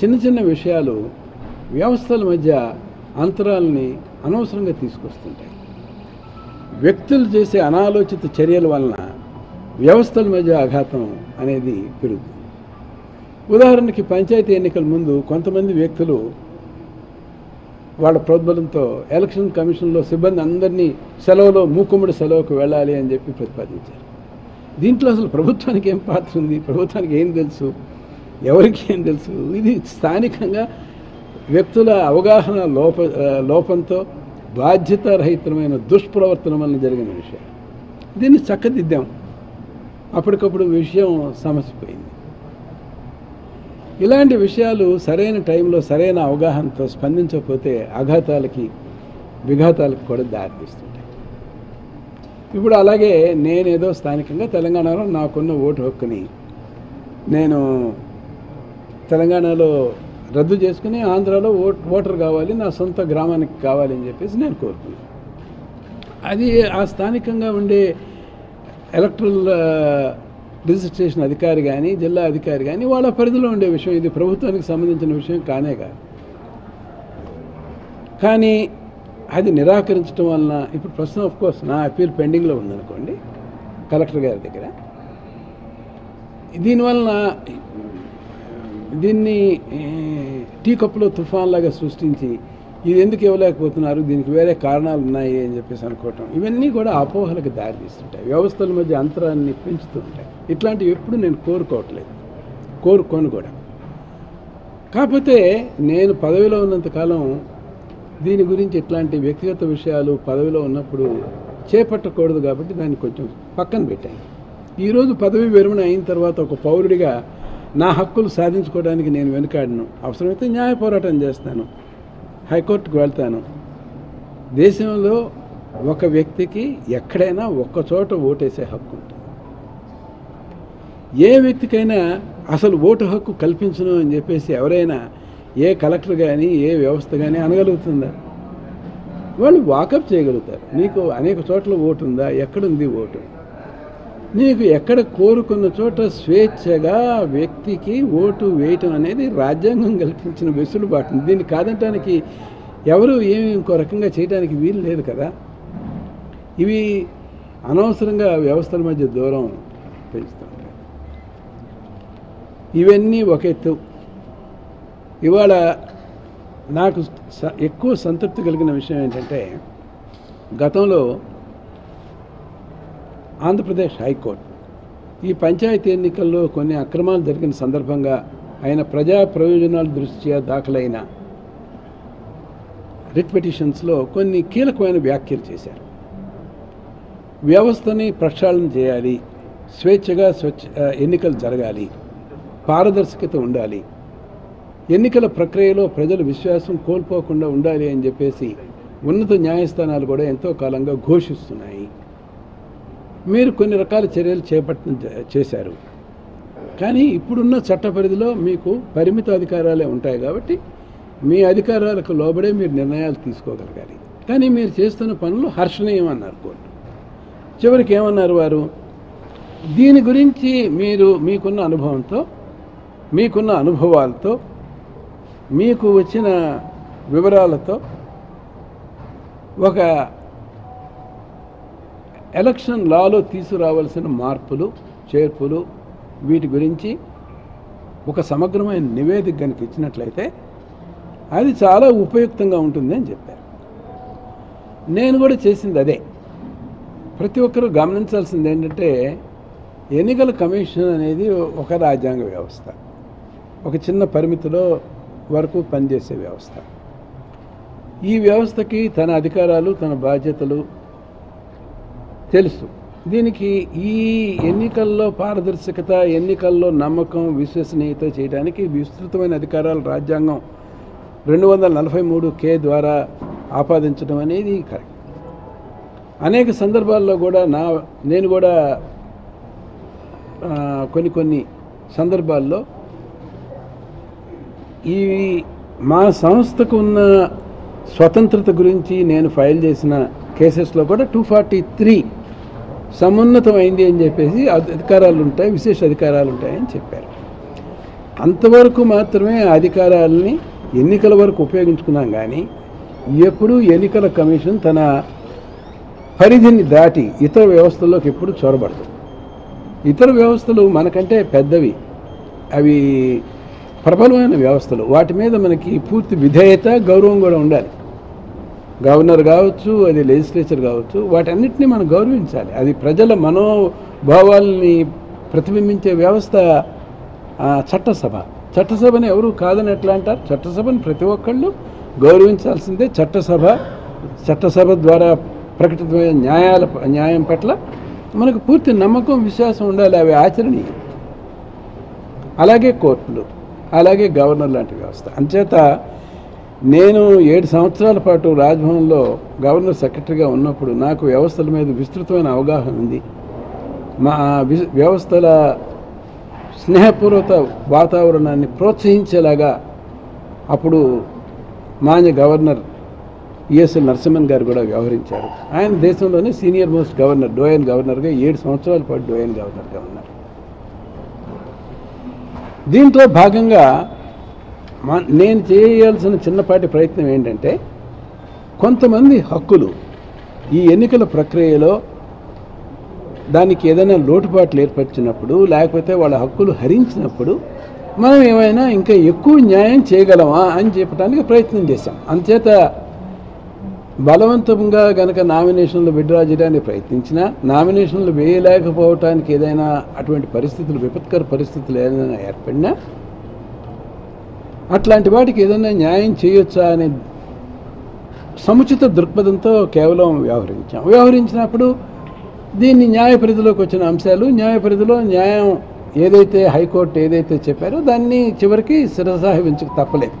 చిన్న చిన్న విషయాలు వ్యవస్థల మధ్య అంతరాలని అనవసరంగా తీసుకొస్తుంటాయి. వ్యక్తులు చేసే అనాలోచిత చర్యల వలన వ్యవస్థల మధ్య ఆఘాతం అనేది పెరుగుతుంది. ఉదాహరణకి పంచాయతీ ఎన్నికల ముందు కొంతమంది వ్యక్తులు వాళ్ళ ప్రోద్బలంతో ఎలక్షన్ కమిషన్లో సిబ్బంది అందరినీ సెలవులో మూకుమ్మడి సెలవుకు వెళ్ళాలి అని చెప్పి ప్రతిపాదించారు. దీంట్లో అసలు ప్రభుత్వానికి ఏం పాత్ర ఉంది? ప్రభుత్వానికి ఏం తెలుసు? ఎవరికి ఏం తెలుసు? ఇది స్థానికంగా వ్యక్తుల అవగాహన లోప లోపంతో బాధ్యతారహితమైన దుష్ప్రవర్తన వలన జరిగిన విషయం. దీన్ని చక్కదిద్దాం. అప్పటికప్పుడు విషయం సమసిపోయింది. ఇలాంటి విషయాలు సరైన టైంలో సరైన అవగాహనతో స్పందించకపోతే ఆఘాతాలకి విఘాతాలకు కూడా దారితీస్తుంటాయి. ఇప్పుడు అలాగే నేనేదో స్థానికంగా తెలంగాణలో నాకున్న ఓటు హక్కుని నేను తెలంగాణలో రద్దు చేసుకుని ఆంధ్రాలో ఓట్ ఓటర్ కావాలి నా సొంత గ్రామానికి కావాలి అని చెప్పేసి నేను కోరుకున్నాను అది ఆ స్థానికంగా ఉండే ఎలక్ట్రల్ రిజిస్ట్రేషన్ అధికారి కానీ జిల్లా అధికారి కానీ వాళ్ళ పరిధిలో ఉండే విషయం ఇది ప్రభుత్వానికి సంబంధించిన విషయం కానే కాదు. కానీ అది నిరాకరించడం వలన ఇప్పుడు ప్రస్తుతం ఆఫ్ కోర్స్ నా అప్పీల్ పెండింగ్లో ఉందనుకోండి కలెక్టర్ గారి దగ్గర. దీనివలన దీన్ని టీ కప్పులో తుఫాన్లాగా సృష్టించి ఇది ఎందుకు ఇవ్వలేకపోతున్నారు? దీనికి వేరే కారణాలు ఉన్నాయి అని చెప్పేసి అనుకోవటం. ఇవన్నీ కూడా అపోహలకు దారితీస్తుంటాయి వ్యవస్థల మధ్య అంతరాన్ని పెంచుతూ ఉంటాయి ఇట్లాంటివి ఎప్పుడు నేను కోరుకోవట్లేదు. కోరుకోను కూడా. కాకపోతే నేను పదవిలో ఉన్నంతకాలం దీని గురించి ఇట్లాంటి వ్యక్తిగత విషయాలు పదవిలో ఉన్నప్పుడు చేపట్టకూడదు కాబట్టి దాన్ని కొంచెం పక్కన పెట్టాను. ఈరోజు పదవి విరమణ అయిన తర్వాత ఒక పౌరుడిగా నా హక్కులు సాధించుకోవడానికి నేను వెనుకాడను. అవసరమైతే న్యాయ పోరాటం చేస్తాను. హైకోర్టుకు వెళ్తాను. దేశంలో ఒక వ్యక్తికి ఎక్కడైనా ఒక్క చోట ఓటేసే హక్కు ఉంటుంది. ఏ వ్యక్తికైనా అసలు ఓటు హక్కు కల్పించను అని చెప్పేసి ఎవరైనా ఏ కలెక్టర్ కానీ ఏ వ్యవస్థ కానీ అనగలుగుతుందా? వాళ్ళు వాకప్ చేయగలుగుతారు. నీకు అనేక చోట్ల ఓటు ఉందా ఎక్కడుంది ఓటు? నీకు ఎక్కడ కోరుకున్న చోట స్వేచ్ఛగా వ్యక్తికి ఓటు వేయటం అనేది రాజ్యాంగం కల్పించిన వెసులుబాటు దీన్ని కాదంటానికి ఎవరు ఏమి ఇంకో రకంగా చేయడానికి వీలు లేదు కదా. ఇవి అనవసరంగా వ్యవస్థల మధ్య దూరం పెంచుతుంటాయి ఇవన్నీ ఒక ఎత్తు. ఇవాళ నాకు స- ఎక్కువ సంతృప్తి కలిగిన విషయం ఏంటంటే గతంలో ఆంధ్రప్రదేశ్ హైకోర్టు. ఈ పంచాయతీ ఎన్నికల్లో కొన్ని అక్రమాలు జరిగిన సందర్భంగా ఆయన ప్రజా ప్రయోజనాల దృష్ట్యా దాఖలైన రిట్ పిటిషన్స్లో కొన్ని కీలకమైన వ్యాఖ్యలు చేశారు. వ్యవస్థని ప్రక్షాళన చేయాలి స్వేచ్ఛగా స్వచ్ఛ ఎన్నికలు జరగాలి పారదర్శకత ఉండాలి ఎన్నికల ప్రక్రియలో ప్రజలు విశ్వాసం కోల్పోకుండా ఉండాలి అని చెప్పేసి ఉన్నత న్యాయస్థానాలు కూడా ఎంతో కాలంగా ఘోషిస్తున్నాయి. మీరు కొన్ని రకాల చర్యలు చేపట్టడం చే- చేశారు. కానీ ఇప్పుడున్న చట్ట పరిధిలో మీకు పరిమిత అధికారాలే ఉంటాయి కాబట్టి మీ అధికారాలకు లోబడే మీరు నిర్ణయాలు తీసుకోగలగాలి. కానీ మీరు చేస్తున్న పనులు హర్షణీయమన్నారు కోర్టు. చివరికి ఏమన్నారు వారు? దీని గురించి మీరు మీకున్న అనుభవంతో మీకున్న అనుభవాలతో మీకు వచ్చిన వివరాలతో ఒక ఎలక్షన్ లాలో తీసుకురావాల్సిన మార్పులు చేర్పులు వీటి గురించి ఒక సమగ్రమైన నివేదిక కనుక ఇచ్చినట్లయితే అది చాలా ఉపయుక్తంగా ఉంటుంది అని చెప్పారు. నేను కూడా చేసింది అదే. ప్రతి ఒక్కరూ గమనించాల్సింది ఏంటంటే ఎన్నికల కమిషన్ అనేది ఒక రాజ్యాంగ వ్యవస్థ. ఒక చిన్న పరిమితిలో వరకు పనిచేసే వ్యవస్థ. ఈ వ్యవస్థకి తన అధికారాలు తన బాధ్యతలు తెలుసు. దీనికి ఈ ఎన్నికల్లో పారదర్శకత ఎన్నికల్లో నమ్మకం విశ్వసనీయత చేయడానికి విస్తృతమైన అధికారాలు రాజ్యాంగం రెండు వందల నలభై మూడు కే ద్వారా ఆపాదించడం అనేది కరెక్ట్. అనేక సందర్భాల్లో కూడా నా నేను కూడా కొన్ని కొన్ని సందర్భాల్లో ఈ మా సంస్థకు ఉన్న స్వతంత్రత గురించి నేను ఫైల్ చేసిన కేసెస్లో కూడా టూ ఫార్టీ త్రీ సమున్నతమైంది అని చెప్పేసి అధికారాలు ఉంటాయి విశేష అధికారాలు ఉంటాయని చెప్పారు. అంతవరకు మాత్రమే ఆ అధికారాలని ఎన్నికల వరకు ఉపయోగించుకున్నాం కానీ ఎప్పుడు ఎన్నికల కమిషన్ తన పరిధిని దాటి ఇతర వ్యవస్థల్లోకి ఎప్పుడు చొరబడదు. ఇతర వ్యవస్థలు మనకంటే పెద్దవి. అవి ప్రబలమైన వ్యవస్థలు. వాటి మీద మనకి పూర్తి విధేయత గౌరవం కూడా ఉండాలి. గవర్నర్ కావచ్చు అది లెజిస్లేచర్ కావచ్చు వాటన్నిటిని మనం గౌరవించాలి. అది ప్రజల మనోభావాల్ని ప్రతిబింబించే వ్యవస్థ చట్టసభ. చట్టసభని ఎవరు కాదని ఎట్లా అంటారు? చట్టసభని ప్రతి ఒక్కళ్ళు గౌరవించాల్సిందే చట్టసభ. చట్టసభ ద్వారా ప్రకటితమైన న్యాయాల న్యాయం పట్ల మనకు పూర్తి నమ్మకం విశ్వాసం ఉండాలి. అవి ఆచరణీయం. అలాగే కోర్టులు అలాగే గవర్నర్ లాంటి వ్యవస్థ. అంచేత నేను ఏడు సంవత్సరాల పాటు రాజ్భవన్లో గవర్నర్ సెక్రటరీగా ఉన్నప్పుడు నాకు వ్యవస్థల మీద విస్తృతమైన అవగాహన ఉంది. మా వి- వ్యవస్థల స్నేహపూర్వక వాతావరణాన్ని ప్రోత్సహించేలాగా అప్పుడు మాన్య గవర్నర్ ఈఎస్ఎల్ నరసింహన్ గారు కూడా వ్యవహరించారు. ఆయన దేశంలోనే సీనియర్ మోస్ట్ గవర్నర్ డోయన్ గవర్నర్గా ఏడు సంవత్సరాల పాటు డోయన్ గవర్నర్గా ఉన్నారు. దీంట్లో భాగంగా మా- నేను చేయాల్సిన చిన్నపాటి ప్రయత్నం ఏంటంటే కొంతమంది హక్కులు ఈ ఎన్నికల ప్రక్రియలో దానికి ఏదైనా లోటుపాట్లు ఏర్పరిచినప్పుడు లేకపోతే వాళ్ళ హక్కులు హరించినప్పుడు మనం ఏమైనా ఇంకా ఎక్కువ న్యాయం చేయగలమా అని చెప్పడానికి ప్రయత్నం చేశాం. అంచేత బలవంతంగా గనక నామినేషన్లు విడ్డ్రా చేయడానికి ప్రయత్నించినా నామినేషన్లు వేయలేకపోవటానికి ఏదైనా అటువంటి పరిస్థితులు విపత్కర పరిస్థితులు ఏదైనా ఏర్పడినా అట్లాంటి వాటికి ఏదైనా న్యాయం చేయొచ్చా అనే సముచిత దృక్పథంతో కేవలం వ్యవహరించాం. వ్యవహరించినప్పుడు దీన్ని న్యాయ పరిధిలోకి వచ్చిన అంశాలు న్యాయ పరిధిలో న్యాయం ఏదైతే హైకోర్టు ఏదైతే చెప్పారో దాన్ని చివరికి శిరసాహించక తప్పలేదు.